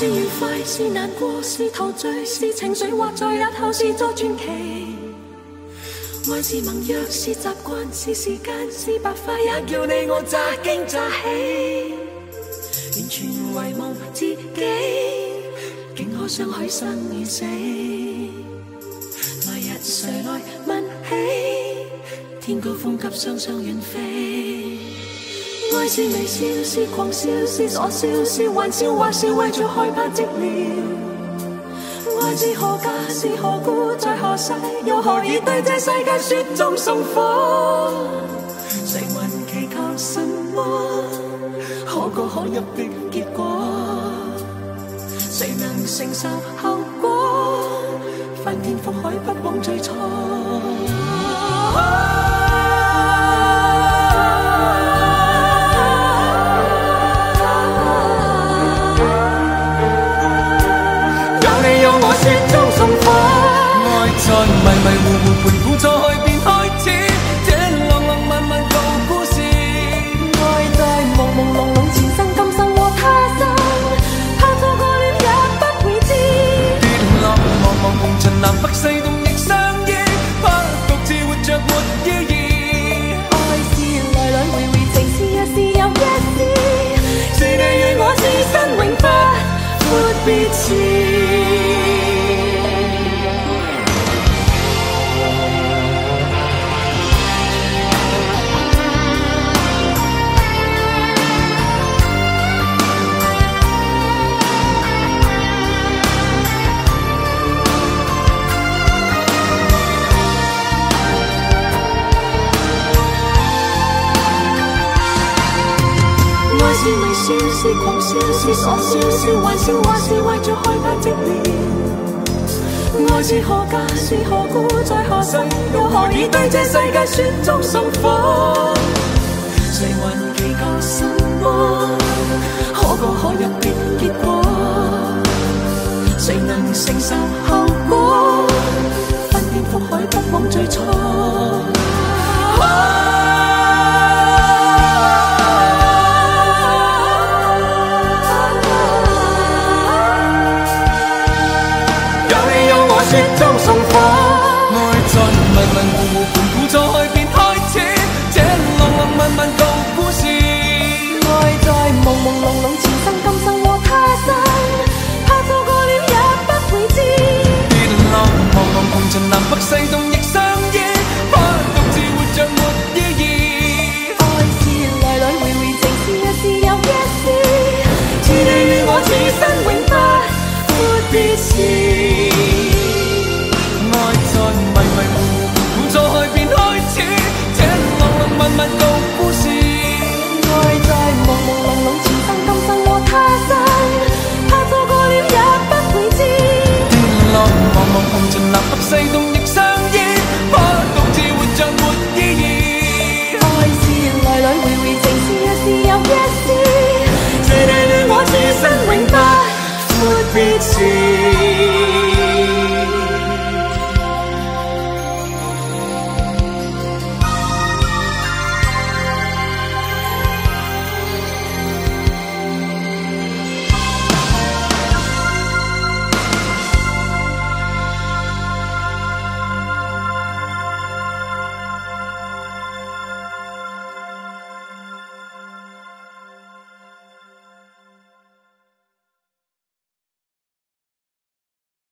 是愉快，是难过，是陶醉，是情绪，或在日后是作传奇。爱是盟约，是习惯，是时间，是白发，也叫你我乍惊乍喜。完全遗忘自己，竟可相许生与死。来日谁来问起？天高风急，双双远飞。是微笑，是狂笑，是傻笑，是玩笑，或是为着害怕寂寥。爱是何家，是何故，在何世，又何以对这世界雪中送火？谁还祈求什么？可歌可泣的结果？谁能承受后果？翻天覆海，不枉最初。有你有我，雪中送火。爱在迷迷糊糊盘古错去便开始，这浪浪漫漫旧故事。爱在朦朦胧胧前生今生和他生，怕错过了也不会知。跌落茫茫红尘南北西东亦相依，怕独自活着没意义。爱是来来回回，情是也是有一丝，是你与我此生永不阔别 是微笑，是狂笑，是傻笑，是玩笑，或是为着害怕寂寥。爱是何家，是何故，在何世，又何以对这世界雪中送火？谁还祈求什么？可歌可泣的结果？谁能承受雪中送火。爱在迷迷糊糊盘古错去便开始，这浪浪漫漫旧故事。爱在朦朦胧胧前生今生和他生，怕错过了也不会知。跌落茫茫红尘南北西东亦相 vencer.